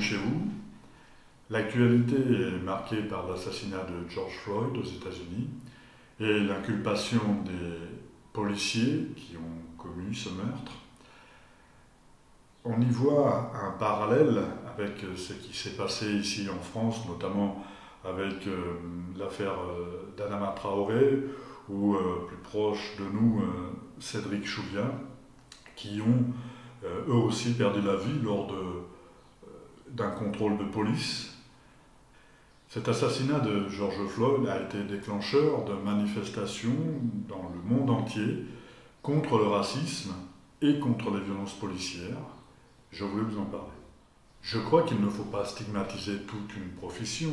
chez vous, l'actualité est marquée par l'assassinat de George Floyd aux États-Unis et l'inculpation des policiers qui ont commis ce meurtre. On y voit un parallèle avec ce qui s'est passé ici en France, notamment avec euh, l'affaire euh, d'Anama Traoré ou euh, plus proche de nous, Cédric Chouviat, qui ont eux aussi perdu la vie lors d'un contrôle de police. Cet assassinat de George Floyd a été déclencheur de manifestations dans le monde entier contre le racisme et contre les violences policières. Je voulais vous en parler. Je crois qu'il ne faut pas stigmatiser toute une profession.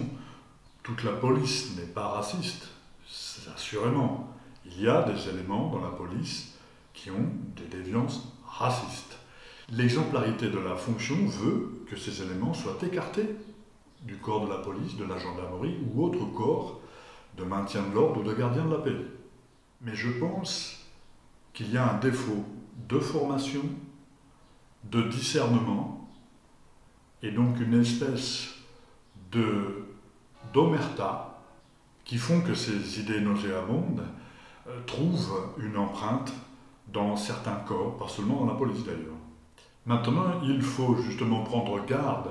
Toute la police n'est pas raciste, assurément. Il y a des éléments dans la police qui ont des déviances racistes. L'exemplarité de la fonction veut que ces éléments soient écartés du corps de la police, de la gendarmerie ou autre corps de maintien de l'ordre ou de gardien de la paix. Mais je pense qu'il y a un défaut de formation, de discernement et donc une espèce de d'omerta qui font que ces idées nauséabondes euh, trouvent une empreinte dans certains corps, pas seulement dans la police d'ailleurs. Maintenant, il faut justement prendre garde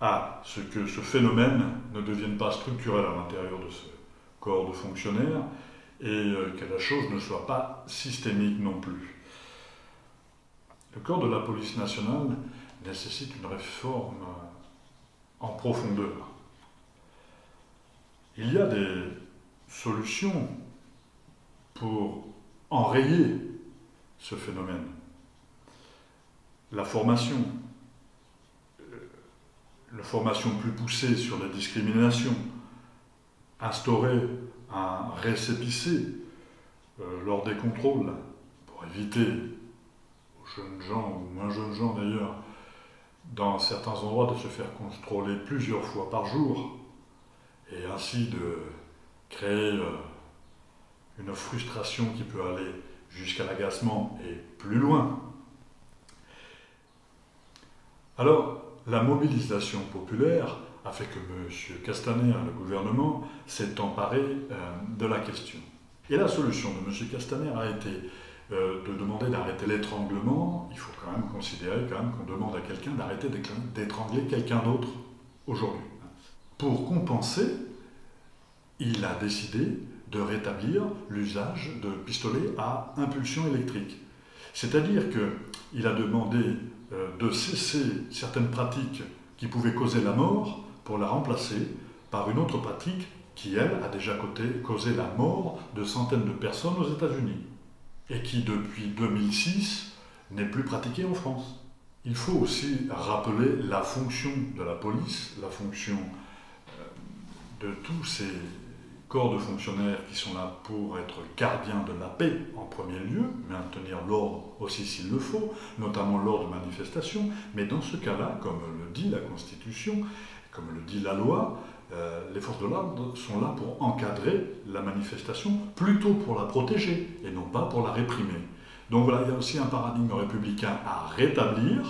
à ce que ce phénomène ne devienne pas structurel à l'intérieur de ce corps de fonctionnaires et euh, que la chose ne soit pas systémique non plus. Le corps de la police nationale nécessite une réforme en profondeur. Il y a des solutions pour enrayer ce phénomène. La formation, euh, la formation plus poussée sur la discrimination, instaurer un récépissé euh, lors des contrôles pour éviter aux jeunes gens, ou moins jeunes gens d'ailleurs, dans certains endroits de se faire contrôler plusieurs fois par jour et ainsi de créer euh, une frustration qui peut aller jusqu'à l'agacement et plus loin. Alors, la mobilisation populaire a fait que M. Castaner, le gouvernement, s'est emparé euh, de la question. Et la solution de M. Castaner a été euh, de demander d'arrêter l'étranglement, il faut quand même considérer quand même qu'on demande à quelqu'un d'arrêter d'étrangler quelqu'un d'autre aujourd'hui. Pour compenser, il a décidé de rétablir l'usage de pistolets à impulsion électrique. C'est-à-dire qu'il a demandé euh, de cesser certaines pratiques qui pouvaient causer la mort pour la remplacer par une autre pratique qui, elle, a déjà causé la mort de centaines de personnes aux États-Unis et qui depuis 2006 n'est plus pratiquée en France. Il faut aussi rappeler la fonction de la police, la fonction euh, de tous ces corps de fonctionnaires qui sont là pour être gardiens de la paix en premier lieu, maintenir l'ordre aussi s'il le faut, notamment lors de manifestations, mais dans ce cas-là, comme le dit la Constitution, comme le dit la loi, euh, les forces de l'ordre sont là pour encadrer la manifestation, plutôt pour la protéger et non pas pour la réprimer. Donc voilà, il y a aussi un paradigme républicain à rétablir,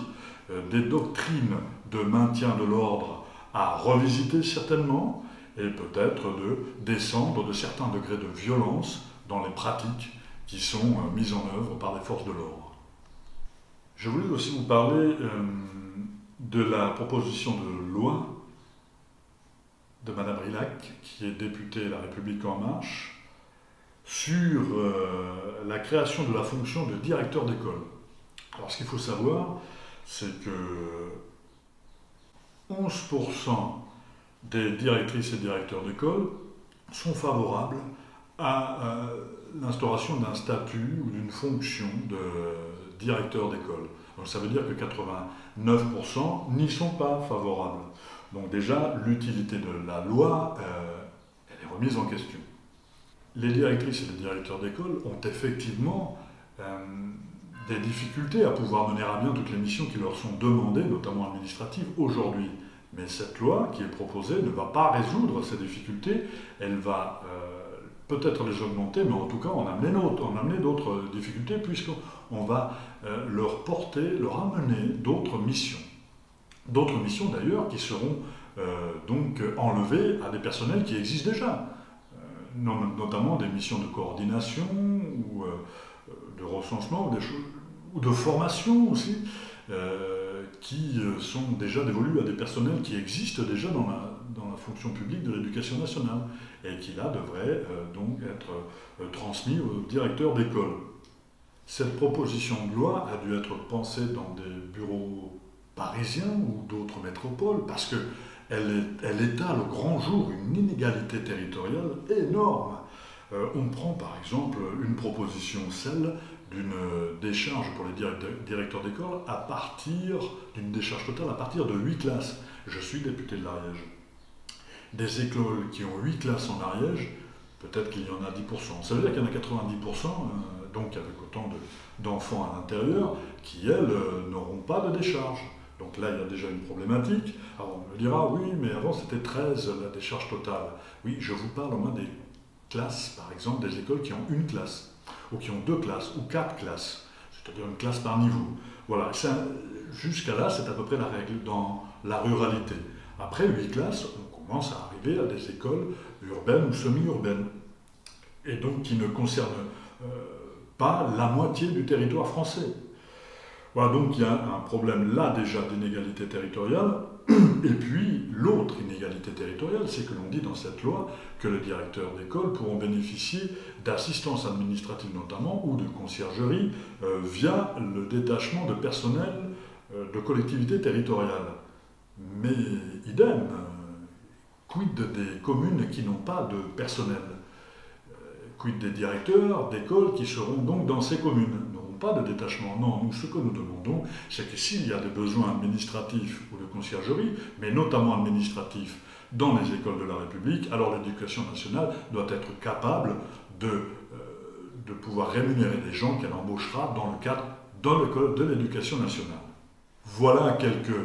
euh, des doctrines de maintien de l'ordre à revisiter certainement, et peut-être de descendre de certains degrés de violence dans les pratiques qui sont euh, mises en œuvre par les forces de l'ordre. Je voulais aussi vous parler de la proposition de loi de Madame Rilac, qui est députée La République En Marche, sur euh, la création de la fonction de directeur d'école. Alors ce qu'il faut savoir, c'est que 11% des directrices et directeurs d'école sont favorables à euh, l'instauration d'un statut ou d'une fonction de directeur d'école. Donc ça veut dire que 89% n'y sont pas favorables. Donc déjà, l'utilité de la loi, euh, est remise en question. Les directrices et les directeurs d'école ont effectivement euh, des difficultés à pouvoir mener à bien toutes les missions qui leur sont demandées, notamment administratives, aujourd'hui. Mais cette loi qui est proposée ne va pas résoudre ces difficultés, elle va euh, peut-être les augmenter, mais en tout cas en amener d'autres difficultés, puisqu'on va leur porter, leur amener d'autres missions. D'autres missions d'ailleurs qui seront donc enlevées à des personnels qui existent déjà, notamment des missions de coordination ou de recensement ou de formation aussi, qui sont déjà dévolues à des personnels qui existent déjà dans la, dans la fonction publique de l'éducation nationale et qui là devrait euh, donc être euh, transmis au directeur d'école. Cette proposition de loi a dû être pensée dans des bureaux parisiens ou d'autres métropoles parce qu'elle elle étale au grand jour une inégalité territoriale énorme. Euh, on prend par exemple une proposition, celle d'une décharge pour les directeurs d'école à partir d'une décharge totale à partir de 8 classes. Je suis député de l'Ariège des écoles qui ont 8 classes en Ariège, peut-être qu'il y en a 10%. Ça veut dire qu'il y en a 90%, euh, donc avec autant d'enfants à l'intérieur, qui, elles, euh, n'auront pas de décharge. Donc là, il y a déjà une problématique. Alors on me dira, oui, mais avant c'était 13 la décharge totale. Oui, je vous parle au moins des classes, par exemple, des écoles qui ont une classe, ou qui ont deux classes, ou quatre classes, c'est-à-dire une classe par niveau. Voilà, jusqu'à là, c'est à peu près la règle dans la ruralité. Après 8 classes, commence à arriver à des écoles urbaines ou semi-urbaines, et donc qui ne concernent euh, pas la moitié du territoire français. Voilà, donc il y a un problème là déjà d'inégalité territoriale, et puis l'autre inégalité territoriale, c'est que l'on dit dans cette loi que les directeurs d'école pourront bénéficier d'assistance administrative notamment, ou de conciergerie, euh, via le détachement de personnel euh, de collectivités territoriales. Mais idem, Quid des communes qui n'ont pas de personnel? Euh, Quid des directeurs d'écoles qui seront donc dans ces communes? Pas de détachement. Non, nous, ce que nous demandons, c'est que s'il y a des besoins administratifs ou de conciergerie, mais notamment administratifs, dans les écoles de la République, alors l'éducation nationale doit être capable de, euh, de pouvoir rémunérer des gens qu'elle embauchera dans le cadre de l'éducation nationale. Voilà quelques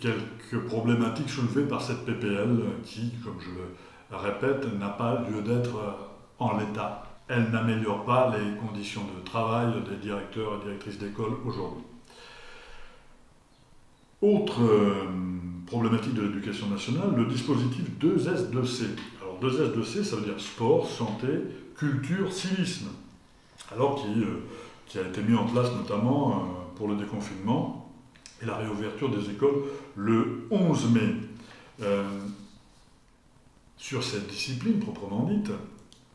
quelques problématiques soulevées par cette PPL qui, comme je le répète, n'a pas lieu d'être en l'état. Elle n'améliore pas les conditions de travail des directeurs et directrices d'école aujourd'hui. Autre euh, problématique de l'éducation nationale, le dispositif 2S2C. Alors 2S2C, ça veut dire sport, santé, culture, civisme. Alors qui, euh, a été mis en place notamment euh, pour le déconfinement et la réouverture des écoles le 11 mai. Sur cette discipline proprement dite,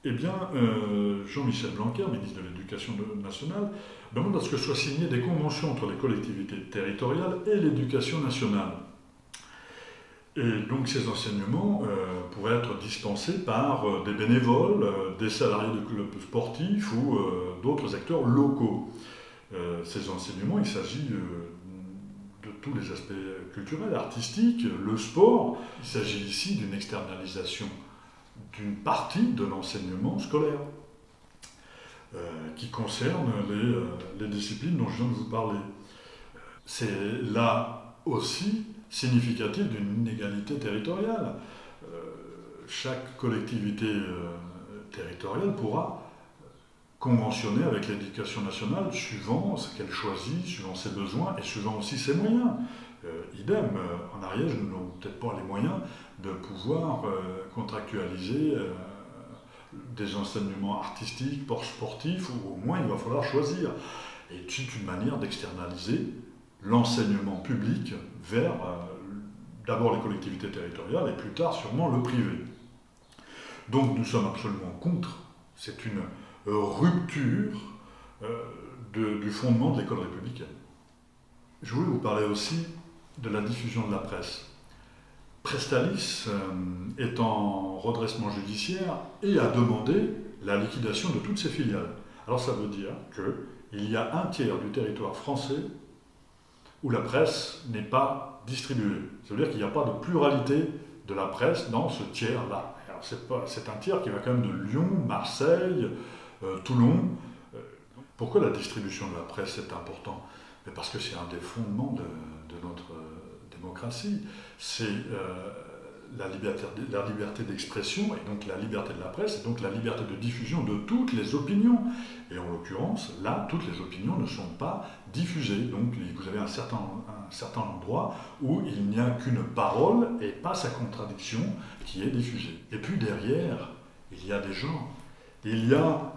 eh bien, euh, Jean-Michel Blanquer, ministre de l'Éducation nationale, demande à ce que soient signées des conventions entre les collectivités territoriales et l'éducation nationale. Et donc ces enseignements euh, pourraient être dispensés par des bénévoles, des salariés de clubs sportifs ou d'autres acteurs locaux. ces enseignements, il s'agit de tous les aspects culturels, artistiques, le sport. Il s'agit ici d'une externalisation d'une partie de l'enseignement scolaire euh, qui concerne euh, les, disciplines dont je viens de vous parler. C'est là aussi significatif d'une inégalité territoriale. Euh, chaque collectivité territoriale pourra conventionner avec l'éducation nationale suivant ce qu'elle choisit, suivant ses besoins et suivant aussi ses moyens. Euh, idem, euh, en Ariège, nous n'avons peut-être pas les moyens de pouvoir euh, contractualiser des enseignements artistiques, sportifs, ou au moins il va falloir choisir. Et c'est une manière d'externaliser l'enseignement public vers d'abord les collectivités territoriales et plus tard sûrement le privé. Donc nous sommes absolument contre. C'est une rupture du fondement de l'école républicaine. Je voulais vous parler aussi de la diffusion de la presse. Prestalis euh, est en redressement judiciaire et a demandé la liquidation de toutes ses filiales. Alors ça veut dire qu'il y a un tiers du territoire français où la presse n'est pas distribuée. Ça veut dire qu'il n'y a pas de pluralité de la presse dans ce tiers-là. C'est un tiers qui va quand même de Lyon, Marseille, euh, Toulon. Euh, pourquoi la distribution de la presse est important Parce que c'est un des fondements de, notre C'est la liberté, la liberté d'expression et donc la liberté de la presse et donc la liberté de diffusion de toutes les opinions. Et en l'occurrence, là, toutes les opinions ne sont pas diffusées. Donc vous avez un certain, un certain endroit où il n'y a qu'une parole et pas sa contradiction qui est diffusée. Et puis derrière, il y a des gens. Il y a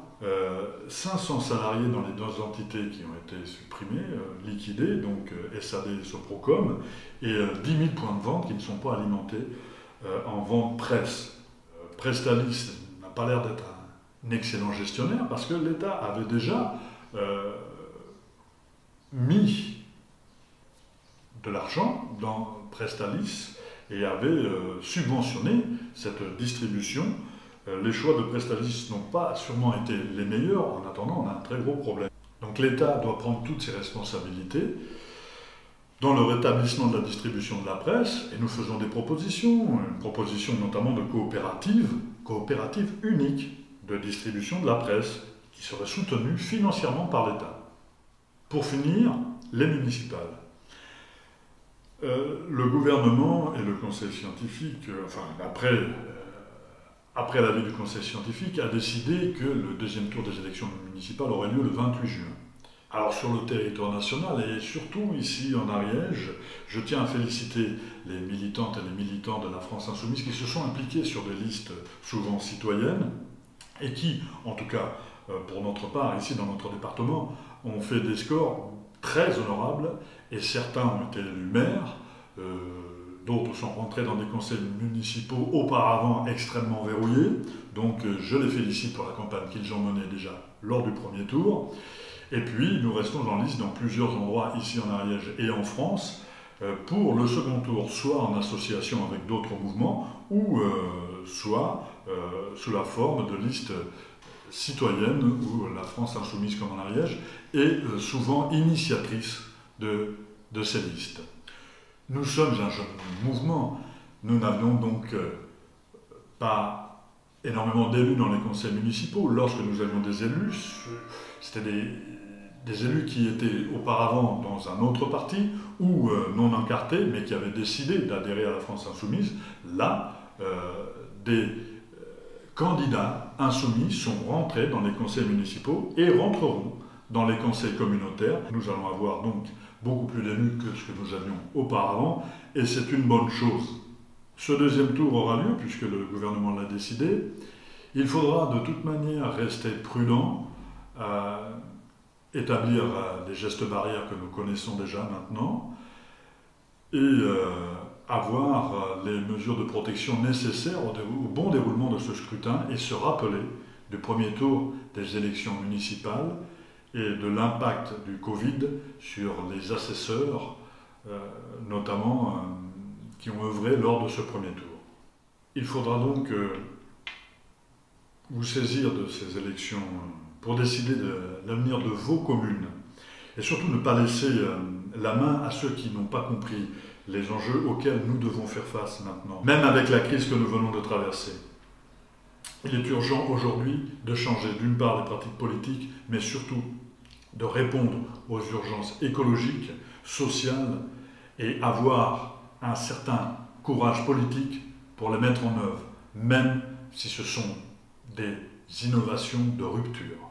500 euh, salariés dans les deux entités qui ont été supprimés, euh, liquidés, donc euh, SAD et Soprocom, et 10 000 points de vente qui ne sont pas alimentés en vente presse. Prestalis n'a pas l'air d'être un excellent gestionnaire parce que l'État avait déjà mis de l'argent dans Prestalis et avait subventionné cette distribution les choix de Prestalis n'ont pas sûrement été les meilleurs. En attendant, on a un très gros problème. Donc l'État doit prendre toutes ses responsabilités dans le rétablissement de la distribution de la presse, et nous faisons des propositions, une proposition notamment de coopérative, coopérative unique de distribution de la presse, qui serait soutenue financièrement par l'État. Pour finir, les municipales. Euh, le gouvernement et le conseil scientifique, euh, enfin après après l'avis du Conseil scientifique, a décidé que le deuxième tour des élections municipales aurait lieu le 28 juin. Alors sur le territoire national et surtout ici en Ariège, je tiens à féliciter les militantes et les militants de la France insoumise qui se sont impliqués sur des listes souvent citoyennes et qui, en tout cas euh, pour notre part ici dans notre département, ont fait des scores très honorables et certains ont été élus maires. Euh, D'autres sont rentrés dans des conseils municipaux auparavant extrêmement verrouillés. Donc euh, je les félicite pour la campagne qu'ils ont menée déjà lors du premier tour. Et puis nous restons en liste dans plusieurs endroits ici en Ariège et en France euh, pour le second tour, soit en association avec d'autres mouvements, ou euh, soit sous la forme de listes citoyennes où la France insoumise comme en Ariège est souvent initiatrice de, de ces listes. Nous sommes un mouvement. Nous n'avions donc euh, pas énormément d'élus dans les conseils municipaux. Lorsque nous avions des élus, c'était des, élus qui étaient auparavant dans un autre parti ou euh, non encartés, mais qui avaient décidé d'adhérer à la France insoumise. Là, euh, des candidats insoumis sont rentrés dans les conseils municipaux et rentreront dans les conseils communautaires. Nous allons avoir donc beaucoup plus d'élus que ce que nous avions auparavant, et c'est une bonne chose. Ce deuxième tour aura lieu, puisque le gouvernement l'a décidé. Il faudra de toute manière rester prudent, euh, établir euh, les gestes barrières que nous connaissons déjà maintenant, et euh, avoir les mesures de protection nécessaires au bon déroulement de ce scrutin, et se rappeler du premier tour des élections municipales, et de l'impact du Covid sur les assesseurs, euh, notamment euh, qui ont œuvré lors de ce premier tour. Il faudra donc euh, vous saisir de ces élections pour décider de l'avenir de vos communes et surtout ne pas laisser la main à ceux qui n'ont pas compris les enjeux auxquels nous devons faire face maintenant, même avec la crise que nous venons de traverser. Il est urgent aujourd'hui de changer d'une part les pratiques politiques, mais surtout de répondre aux urgences écologiques, sociales et avoir un certain courage politique pour les mettre en œuvre, même si ce sont des innovations de rupture.